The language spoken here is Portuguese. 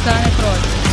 está necrótico. Né,